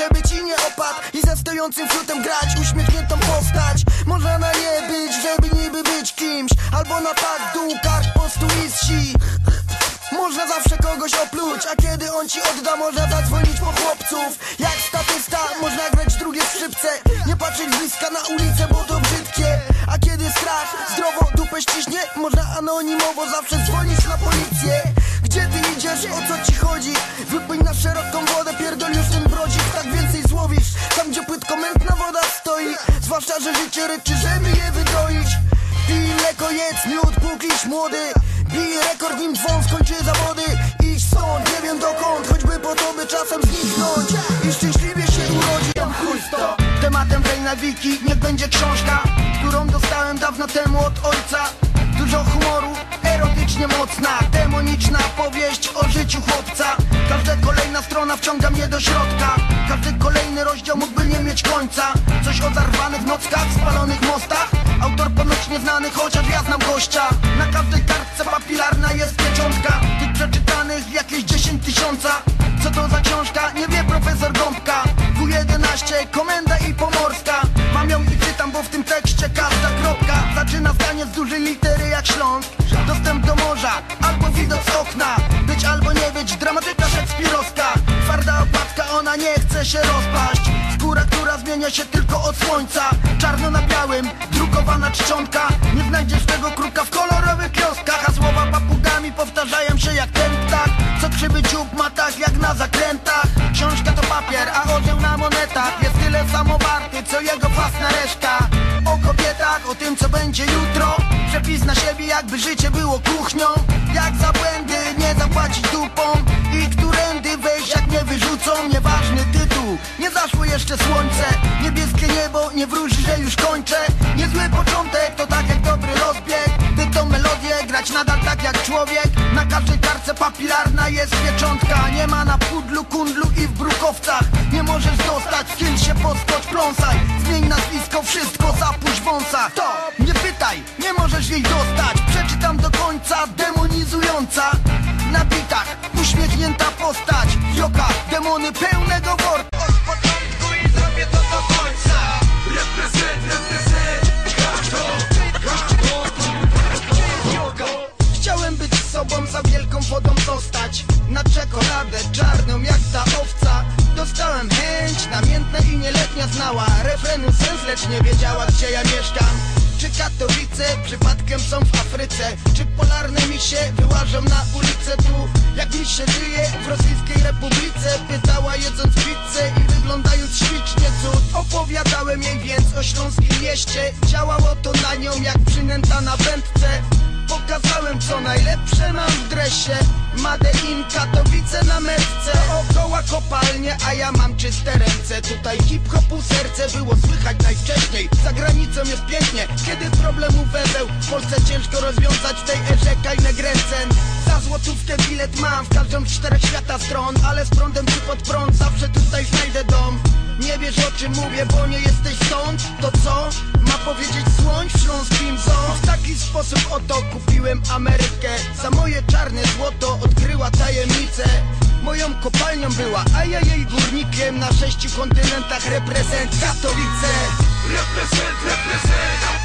żeby ci nie opadł I ze stojącym fiutem grać uśmiechniętą postać Można na nie być, żeby niby być kimś Albo na tak dół, kark po prostu wisi można zawsze kogoś opluć, a kiedy on ci odda Można zadzwonić po chłopców Jak statysta, można grać drugie skrzypce Nie patrzeć bliska na ulicę, bo to brzydkie A kiedy strach zdrowo dupę ściśnie Można anonimowo zawsze dzwonić stoi Zwłaszcza, że życie ryczy, żeby je wydoić. Pij mleko, jedz miód, pókiś młody. Bij rekord, nim dzwon skończy zawody. Idź stąd, nie wiem dokąd Choćby po to, by czasem zniknąć. I szczęśliwie się urodzi. Tam chuj w to Tematem tej nawiki niech będzie książka Którą dostałem dawno temu od ojca. Dużo humoru, erotycznie mocna Demoniczna powieść o życiu chłopca strona wciąga mnie do środka. Każdy kolejny rozdział mógłby nie mieć końca. Coś o zarwanych nockach, spalonych mostach. Autor ponoć nieznany, chociaż ja znam gościa. Na każdej kartce papilarna jest pieczątka. Tych przeczytanych jakieś 10 tysiąca. Co to za książka? Nie wie profesor Gąbka. W11, komenda i pomorska. Mam ją i czytam, bo w tym tekście każda kropka Zaczyna zdanie z dużej litery jak Śląsk. Dostęp do morza, albo widok z okna. Być albo nie być, opadka, chce się rozpaść. Skóra, która zmienia się tylko od słońca. Czarno na białym, drukowana czcionka. Nie znajdziesz tego kruka w kolorowych kioskach A słowa papugami powtarzają się jak ten ptak. Co krzywy dziób ma tak jak na zakrętach. Książka to papier, a orzeł na monetach. Jest tyle samo warty, co jego własna reszka O kobietach, o tym co będzie jutro. Przepis na siebie jakby życie było kuchnią. Jak za błędy jeszcze słońce. Niebieskie niebo, nie wróży, że już kończę. Niezły początek, to tak jak dobry rozbieg. By tą melodię grać nadal tak jak człowiek. Na każdej kartce papilarna jest pieczątka. Nie ma na pudlu, kundlu i w brukowcach. Nie możesz dostać, skill się podskocz, pląsaj. Zmień nazwisko, wszystko zapuść wąsa To, nie pytaj, nie możesz jej dostać. Przeczytam do końca, demonizująca. Na bitach, uśmiechnięta postać. Joka, demony pełnego worka czekoladę czarną jak ta owca Dostałem chęć, namiętna i nieletnia znała Refrenu sens, lecz nie wiedziała gdzie ja mieszkam czy Katowice przypadkiem są w Afryce? Czy polarne misie wyłażą na ulicę tu? Jak mi się żyje w Rosyjskiej Republice? Pytała jedząc pizzę i wyglądając ślicznie cud Opowiadałem jej więc o śląskim mieście Działało to na nią jak przynęta na wędce Pokazałem co najlepsze mam w dresie Made in Katowice na metce. Okoła kopalnie, a ja mam czyste ręce. Tutaj hip-hopu serce było słychać najwcześniej. Za granicą jest pięknie, kiedy problemu węzeł W Polsce ciężko rozwiązać w tej erze kajne gręcen Za złotówkę bilet mam w każdą z czterech świata stron Ale z prądem czy pod prąd, zawsze tutaj znajdę dom. Nie wiesz o czym mówię, bo nie jesteś stąd. To co? Ma powiedzieć słoń w śląskim zoo? W taki sposób oto kupiłem Amerykę. Za moje czarne złoto tajemnicę Moją kopalnią była, a ja jej górnikiem Na sześciu kontynentach reprezent Katowice. Reprezent, reprezent.